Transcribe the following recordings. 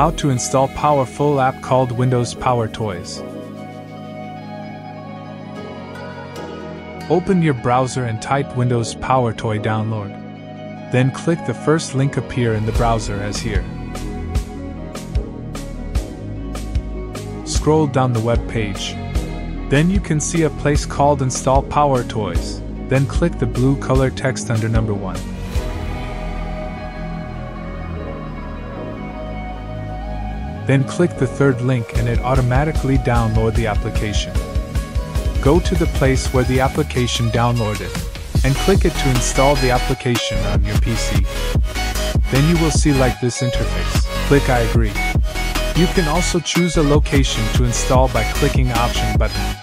How to install powerful app called Windows Power Toys. Open your browser and type Windows Power Toy download. Then click the first link appear in the browser as here. Scroll down the web page. Then you can see a place called Install Power Toys. Then click the blue color text under number 1. Then click the third link and it automatically download the application. Go to the place where the application downloaded and click it to install the application on your PC. Then you will see like this interface. Click I agree. You can also choose a location to install by clicking option button.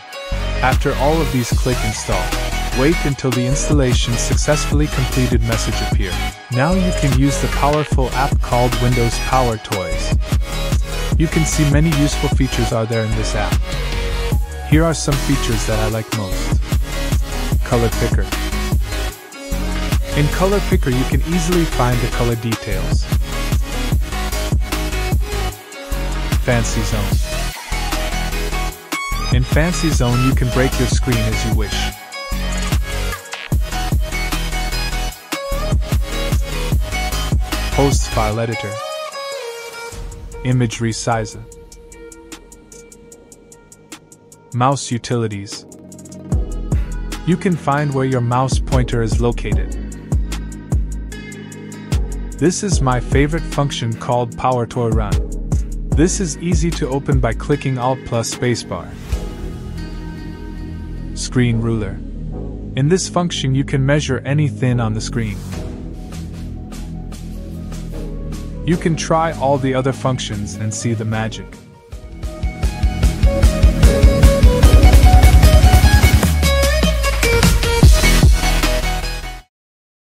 After all of these click install. Wait until the installation successfully completed message appear. Now you can use the powerful app called Windows Power Toys. You can see many useful features are there in this app. Here are some features that I like most. Color Picker. In Color Picker you can easily find the color details. Fancy Zone. In Fancy Zone you can break your screen as you wish. Host File Editor Image Resizer Mouse Utilities You can find where your mouse pointer is located. This is my favorite function called Power Toy Run. This is easy to open by clicking Alt plus spacebar. Screen Ruler. In this function you can measure anything on the screen. You can try all the other functions and see the magic.